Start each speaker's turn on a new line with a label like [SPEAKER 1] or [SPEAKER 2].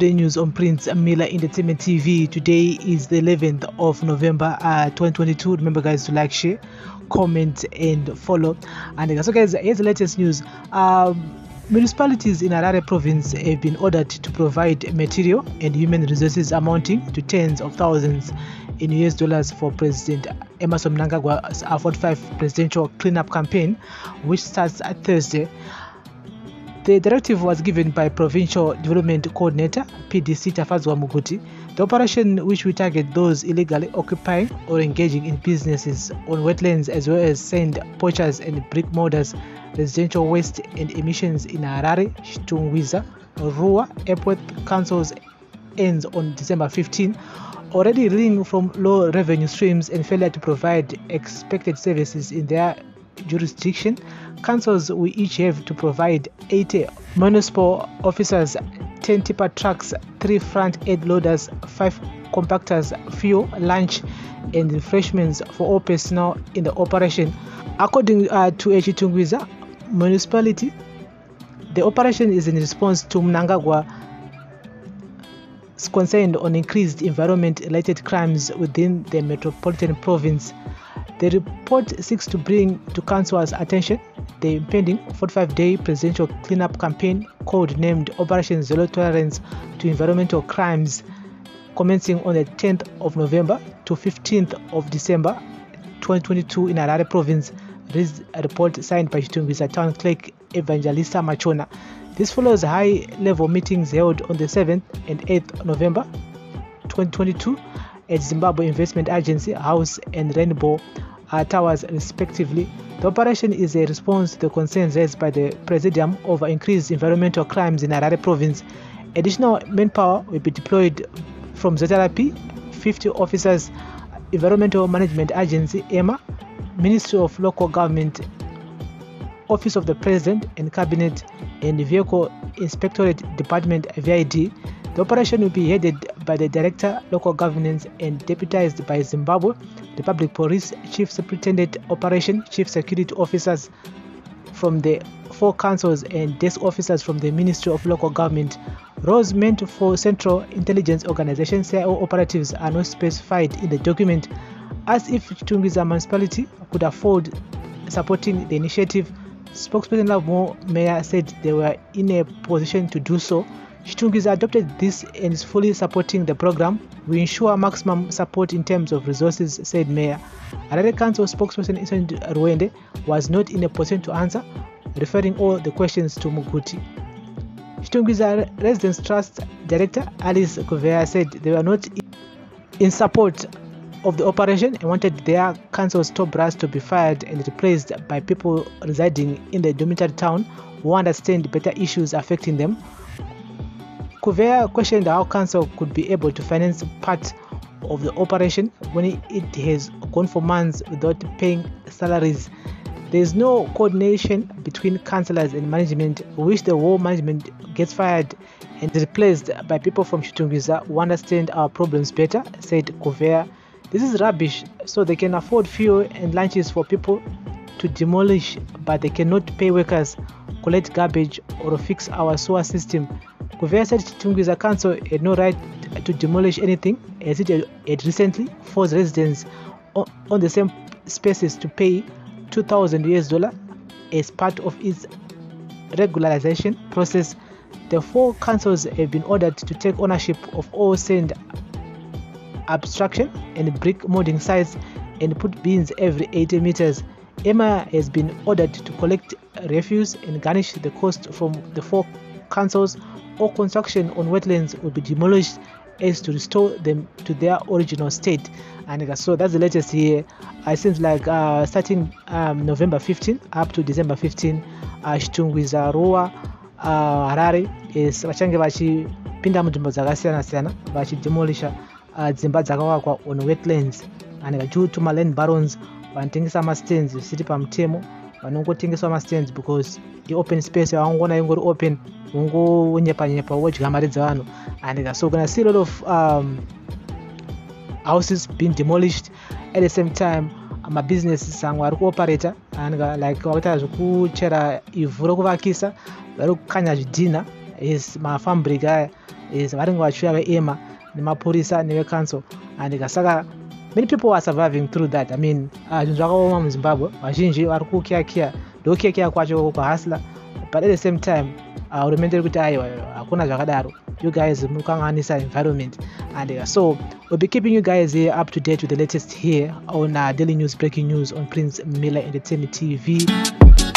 [SPEAKER 1] Today News on Prince Miller Entertainment TV. Today is the 11th of November uh, 2022. Remember, guys, to like, share, comment, and follow. And uh, so, guys, here's the latest news. Um, municipalities in Harare province have been ordered to provide material and human resources amounting to tens of thousands in US dollars for President Emmerson Mnangagwa's 45 presidential cleanup campaign, which starts at Thursday. The directive was given by Provincial Development Coordinator PDC Tafazwa Muguti. The operation, which will target those illegally occupying or engaging in businesses on wetlands as well as sand poachers and brick molders, residential waste and emissions in Harare, Chitungwiza, Rua, Epworth councils ends on December 15 already reeling from low revenue streams and failure to provide expected services in their jurisdiction, councils will each have to provide 80 municipal officers, 10 tipper trucks, 3 front end loaders, 5 compactors, fuel, lunch, and refreshments for all personnel in the operation. According uh, to Echitungwiza municipality, the operation is in response to Mnangagwa concerned on increased environment related crimes within the metropolitan province. The report seeks to bring to Council's attention the impending 45 day presidential cleanup campaign code named Operation Zero Tolerance to Environmental Crimes, commencing on the 10th of November to 15th of December 2022 in Harare province. This report signed by Chitungwiza town clerk Evangelista Machona. This follows high level meetings held on the 7th and 8th November 2022 at Zimbabwe Investment Agency House and Rainbow uh, Towers, respectively. The operation is a response to the concerns raised by the Presidium over increased environmental crimes in Harare province. Additional manpower will be deployed from ZRP, 50 officers, Environmental Management Agency, EMA, Ministry of Local Government, Office of the President and Cabinet, and Vehicle Inspectorate Department VID. The operation will be headed by the Director, Local Governance, and deputized by Zimbabwe, the Public Police Chief Superintendent Operation, Chief Security Officers from the four councils, and desk officers from the Ministry of Local Government. Roles meant for Central Intelligence Organization CIO operatives are not specified in the document, as if Chitungwiza municipality could afford supporting the initiative Spokesperson Lavo Mayor said they were in a position to do so. Chitungwiza adopted this and is fully supporting the program. We ensure maximum support in terms of resources, said Mayor. Another council spokesperson, Innocent Ruwende, was not in a position to answer, referring all the questions to Muguti. Chitungwiza Residents Trust Director Alice Kuwe said they were not in support of the operation and wanted their council's top brass to be fired and replaced by people residing in the dormitory town who understand better issues affecting them. Kuwe questioned how council could be able to finance part of the operation when it has gone for months without paying salaries. There is no coordination between councillors and management, which the whole management gets fired and replaced by people from Chitungwiza who understand our problems better, said Kuwe. This is rubbish, so they can afford fuel and lunches for people to demolish, but they cannot pay workers, collect garbage, or fix our sewer system. Kuwe said Council had no right to demolish anything, as it had recently forced residents on the same spaces to pay 2,000 US dollar as part of its regularization process. The four councils have been ordered to take ownership of all sand abstraction and brick molding sites and put bins every 80 meters. EMA has been ordered to collect refuse and garnish the cost from the four councils. All construction on wetlands will be demolished as to restore them to their original state. And so that's the latest here. Uh, it seems like uh, starting um, November 15 up to December 15, uh, Chitungwiza Rua uh, Harare is vachange vachipinda munzvimbo dzakasiyana siyana vachidemolisha uh, dzimba dzakavakwa on wetlands and due to maland barons vanotengesa mastands zvisiri pamutemo vanongotengeswa mastands because iopen space yavangoona ingori open ungonyepanyepa wodya mari dzevanhu. And so kuna see a lot of um, houses being demolished. At the same time mabusinesses amwe ari kuoperata like vakaita zvekuchera ivhu rokuvakisa vari kukanya zvidhina. Is mafambric aya is vanenge vachiuya veema nemapurisa nevecouncil and kasaka many people are surviving through that. I mean uh, zvinhu zvakaoma muzimbabwe vazhinji vari kukiyakiya ndokiyakiya kwacho kwahasla but at the same time uh, hurumende iri kuti aiwa hakuna zvakadaro. You guys mukanganisa environment. And uh, so we'll be keeping you guys here up to date with the latest here on uh, daily news breaking news on prince miller entertainment tv